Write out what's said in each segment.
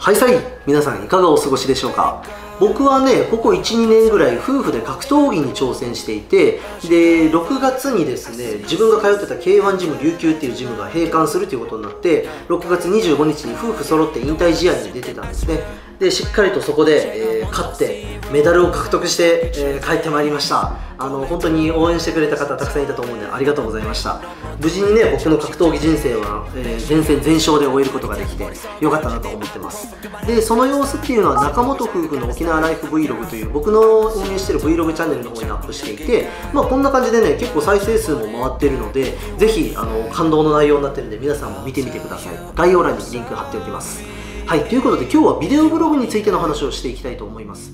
はいさい皆さんいかがお過ごしでしょうか？僕はねここ12年ぐらい夫婦で格闘技に挑戦していてで6月にですね自分が通ってた K1 ジム琉球っていうジムが閉館するということになって6月25日に夫婦揃って引退試合に出てたんですね。でしっかりとそこで、えー、勝ってメダルを獲得して、えー、帰ってまいりました。あの本当に応援してくれた方たくさんいたと思うんでありがとうございました。無事にね僕の格闘技人生は、えー、全戦全勝で終えることができてよかったなと思ってます。でその様子っていうのは中本夫婦の沖縄ライフ Vlog という僕の運営してる Vlog チャンネルの方にアップしていてまあこんな感じでね結構再生数も回ってるのでぜひあの感動の内容になってるんで皆さんも見てみてください。概要欄にリンク貼っておきます。はいということで今日はビデオブログについての話をしていきたいと思います。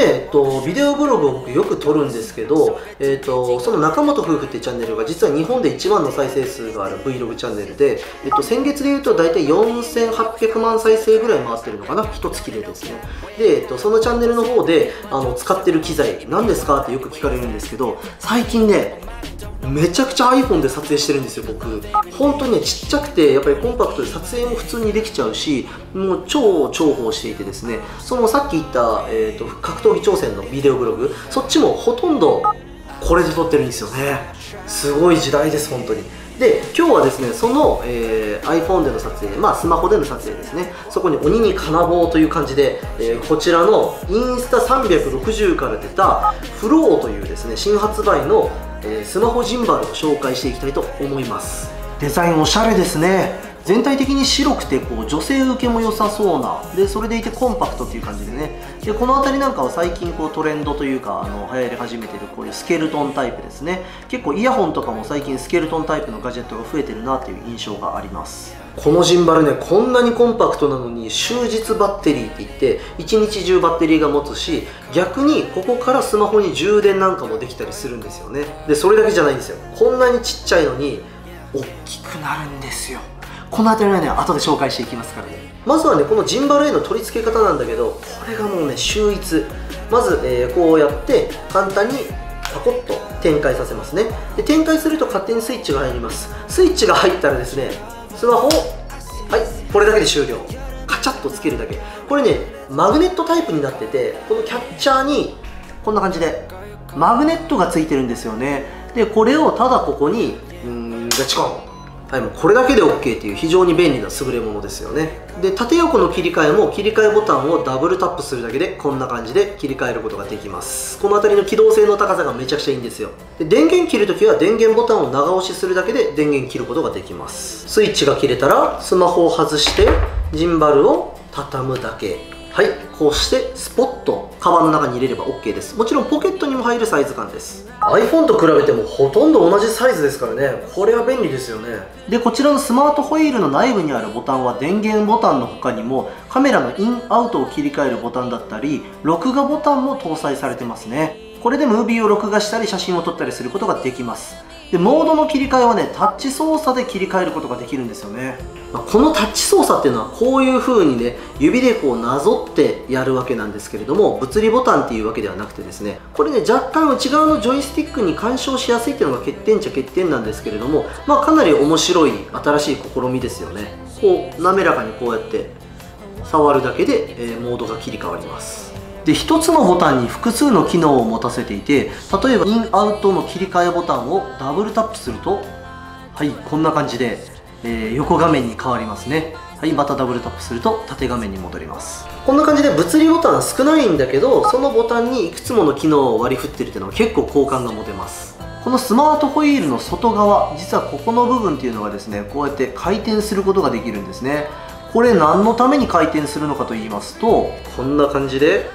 ね、えっと、ビデオブログを僕よく撮るんですけど、えっと、その中本夫婦っていうチャンネルが実は日本で一番の再生数がある Vlog チャンネルで、えっと、先月で言うと大体4800万再生ぐらい回ってるのかな？一月でですね。で、えっと、そのチャンネルの方であの使ってる機材何ですか？ってよく聞かれるんですけど最近ねめちゃくちゃ iPhone で撮影してるんですよ僕。本当にねちっちゃくてやっぱりコンパクトで撮影も普通にできちゃうしもう超重宝していてですね。そのさっき言った、えーと、格闘技挑戦のビデオブログそっちもほとんどこれで撮ってるんですよね。すごい時代です本当に。で今日はですねその、えー、iPhone での撮影まあスマホでの撮影ですね。そこに鬼に金棒という感じで、えー、こちらのインスタ360から出たフローというですね新発売のえー、スマホジンバルを紹介していきたいと思います。デザインおしゃれですね。全体的に白くてこう女性受けも良さそうなでそれでいてコンパクトっていう感じでね。でこの辺りなんかは最近こうトレンドというかあの流行り始めてるこういうスケルトンタイプですね。結構イヤホンとかも最近スケルトンタイプのガジェットが増えてるなっていう印象があります。このジンバルねこんなにコンパクトなのに終日バッテリーって言って一日中バッテリーが持つし逆にここからスマホに充電なんかもできたりするんですよね。でそれだけじゃないんですよ。こんなにちっちゃいのに大きくなるんですよ。この辺りはね後で紹介していきますからね。まずはねこのジンバルへの取り付け方なんだけどこれがもうね秀逸まず、えー、こうやって簡単にパコッと展開させますね。で展開すると勝手にスイッチが入ります。スイッチが入ったらですねスマホ。をはい。これだけで終了。カチャッとつけるだけ。これねマグネットタイプになっててこのキャッチャーにこんな感じでマグネットがついてるんですよね。でこれをただここにうんガチコン。はい、もうこれだけで OK っていう非常に便利な優れものですよね。で縦横の切り替えも切り替えボタンをダブルタップするだけでこんな感じで切り替えることができます。この辺りの機動性の高さがめちゃくちゃいいんですよ。で電源切るときは電源ボタンを長押しするだけで電源切ることができます。スイッチが切れたらスマホを外してジンバルを畳むだけ。はいこうしてスポッとカバンの中に入れれば OK です。もちろんポケットにも入るサイズ感です。iPhone と比べてもほとんど同じサイズですからね。これは便利ですよね。でこちらのスマートホイールの内部にあるボタンは電源ボタンの他にもカメラのインアウトを切り替えるボタンだったり録画ボタンも搭載されてますね。これでムービーを録画したり写真を撮ったりすることができますでモードの切り替えはねタッチ操作で切り替えることができるんですよね。このタッチ操作っていうのはこういう風にね指でこうなぞってやるわけなんですけれども物理ボタンっていうわけではなくてですねこれね若干内側のジョイスティックに干渉しやすいっていうのが欠点っちゃ欠点なんですけれどもまあかなり面白い新しい試みですよね。こう滑らかにこうやって触るだけで、えー、モードが切り替わります。で1つのボタンに複数の機能を持たせていて例えばインアウトの切り替えボタンをダブルタップするとはいこんな感じで、えー、横画面に変わりますね。はいまたダブルタップすると縦画面に戻ります。こんな感じで物理ボタン少ないんだけどそのボタンにいくつもの機能を割り振ってるっていうのは結構好感が持てます。このスマートホイールの外側実はここの部分っていうのがですねこうやって回転することができるんですね。これ何のために回転するのかと言いますとこんな感じで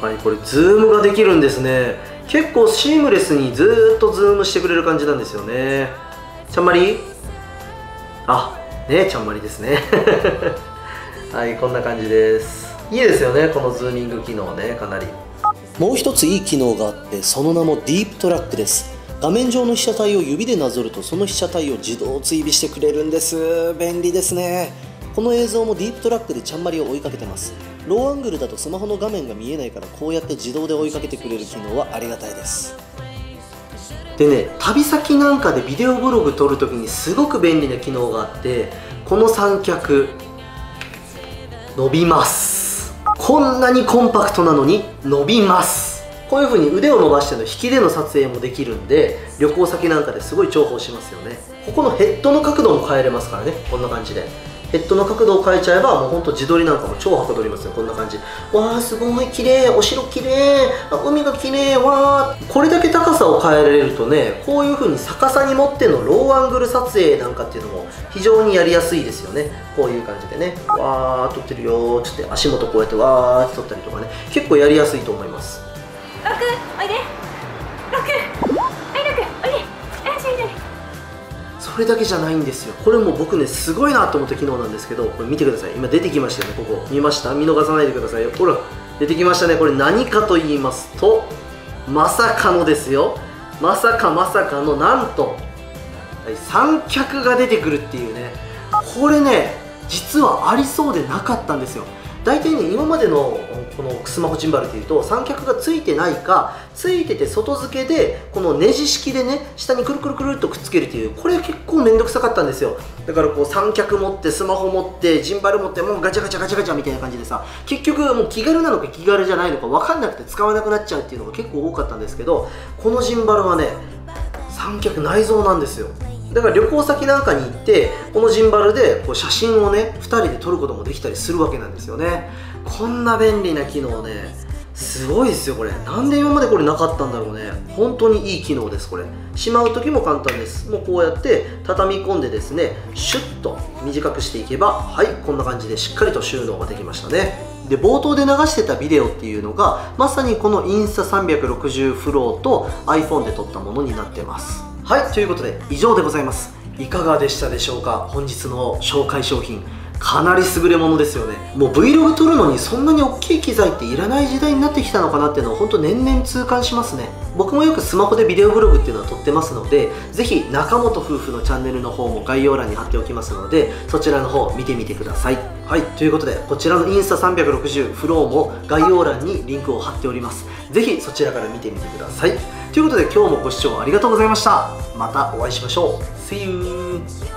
はいこれズームができるんですね。結構シームレスにずっとズームしてくれる感じなんですよね。ちゃんまり？あねちゃんまりですね。はいこんな感じです。いいですよねこのズーミング機能ねかなり。もう一ついい機能があってその名もディープトラックです。画面上の被写体を指でなぞるとその被写体を自動追尾してくれるんです。便利ですね。この映像もディープトラックでちゃんまりを追いかけてます。ローアングルだとスマホの画面が見えないからこうやって自動で追いかけてくれる機能はありがたいです。でね旅先なんかでビデオブログ撮るときにすごく便利な機能があってこの三脚伸びます。こんなにコンパクトなのに伸びます。こういう風に腕を伸ばしての引きでの撮影もできるんで旅行先なんかですごい重宝しますよね。ここのヘッドの角度も変えれますからねこんな感じで。ヘッドの角度を変えちゃえばもうほんと自撮りなんかも超はかどりますよ。こんな感じ。わーすごい綺麗。お城綺麗。海が綺麗。わー。これだけ高さを変えられるとねこういう風に逆さに持ってのローアングル撮影なんかっていうのも非常にやりやすいですよね。こういう感じでね。わー撮ってるよー。つって足元こうやってわーって撮ったりとかね。結構やりやすいと思います。ロクおいで。それだけじゃないんですよ。これも僕ねすごいなと思った機能なんですけどこれ見てください。今出てきましたよねここ。見ました？見逃さないでくださいよ。ほら出てきましたね。これ何かと言いますとまさかのですよ。まさかまさかのなんと、三脚が出てくるっていうね。これね実はありそうでなかったんですよ。大体ね今までのこのスマホジンバルっていうと三脚がついてないかついてて外付けでこのネジ式でね下にくるくるくるっとくっつけるっていうこれ結構めんどくさかったんですよ。だからこう三脚持ってスマホ持ってジンバル持ってもうガチャガチャガチャガチャみたいな感じでさ結局もう気軽なのか気軽じゃないのか分かんなくて使わなくなっちゃうっていうのが結構多かったんですけどこのジンバルはね三脚内蔵なんですよ。だから旅行先なんかに行ってこのジンバルでこう写真をね2人で撮ることもできたりするわけなんですよね。こんな便利な機能ねすごいですよこれ。なんで今までこれなかったんだろうね。本当にいい機能ですこれ。しまう時も簡単です。もうこうやって畳み込んでですねシュッと短くしていけばはいこんな感じでしっかりと収納ができましたね。で冒頭で流してたビデオっていうのがまさにこのインスタ360フローと iPhone で撮ったものになってます。はいということで以上でございます。いかがでしたでしょうか？本日の紹介商品。かなり優れものですよね。もう Vlog 撮るのにそんなに大きい機材っていらない時代になってきたのかなっていうのを本当年々痛感しますね。僕もよくスマホでビデオブログっていうのは撮ってますのでぜひ中本夫婦のチャンネルの方も概要欄に貼っておきますのでそちらの方見てみてください。はいということでこちらのインスタ360フローも概要欄にリンクを貼っております。ぜひそちらから見てみてください。ということで今日もご視聴ありがとうございました。またお会いしましょう。See you!